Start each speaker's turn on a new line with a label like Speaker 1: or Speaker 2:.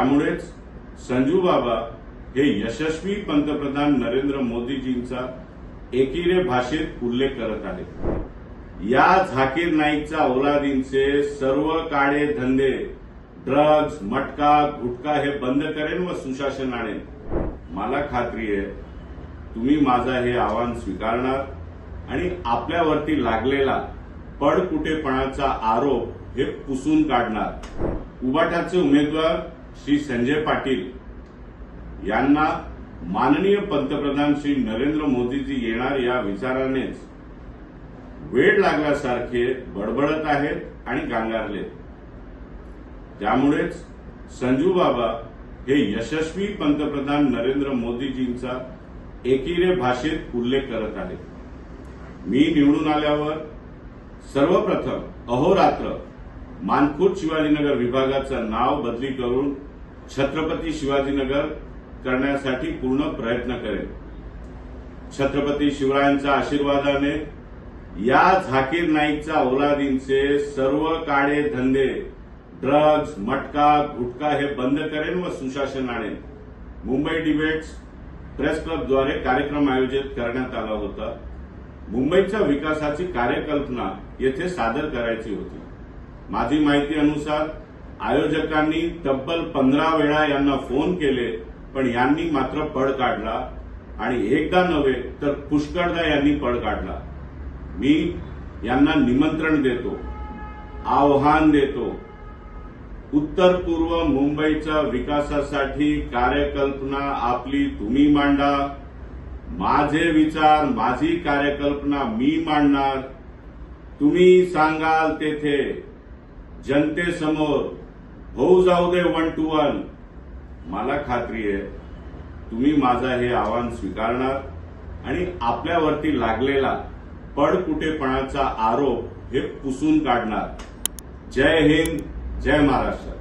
Speaker 1: त्यामुळेच संजू बाबा हे यशस्वी पंतप्रधान नरेंद्र मोदीजींचा एकीरे भाषेत उल्लेख करत आहेत. या झाकीर नाईकच्या औलादींचे सर्व काळे धंदे ड्रग्ज मटका गुटखा हे बंद करेन व सुशासन आणेन. मला खात्री आहे तुम्ही माझा हे आव्हान स्वीकारणार आणि आपल्यावरती लागलेला पडकुटेपणाचा आरोप हे पुसून काढणार. उबाटाचे उमेदवार श्री संजय पाटील यांना माननीय पंतप्रधान श्री नरेंद्र मोदीजी येणार या विचारानेच वेळ लागल्यासारखे बडबडत आहेत आणि गांगारले त्यामुळेच संजू बाबा हे यशस्वी पंतप्रधान नरेंद्र मोदीजींचा एकिरे भाषेत उल्लेख करत आहेत. मी निवडून आल्यावर सर्वप्रथम अहोरात्र मानखुर्द शिवाजीनगर विभागाचं नाव बदली करून छत्रपती शिवाजीनगर करण्यासाठी पूर्ण प्रयत्न करेन छत्रपती शिवरायांच्या आशीर्वादाने या झाकीर नाईकच्या औलादींचे सर्व काळे धंदे ड्रग्ज मटका गुटखा हे बंद करेन व सुशासन आणेन. मुंबई डिबेट्स प्रेस क्लबद्वारे कार्यक्रम आयोजित करण्यात आला होता. मुंबईच्या विकासाची कार्यकल्पना येथे सादर करायची होती. माझी माहिती अनुसार आयोजकांनी तब्बल पंधरा वेळा यांना फोन केले पण यांनी मात्र पळ काढला. आणि एकदा नव्हे तर पुष्कळदा यांनी पळ काढला. मी यांना निमंत्रण देतो आव्हान देतो. उत्तर पूर्व मुंबईच्या विकासासाठी कार्यकल्पना आपली तुम्ही मांडा. माझे विचार माझी कार्यकल्पना मी मांडणार. तुम्ही सांगाल तेथे जनतेसमोर होऊ जाऊ दे वन टू वन मला खात्री आहे तुम्ही माझा हे आव्हान स्वीकारणार आणि आपल्यावरती लागलेला पडकुटेपणाचा आरोप हे पुसून काढणार. जय हिंद जय महाराष्ट्र.